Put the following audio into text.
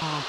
Oh.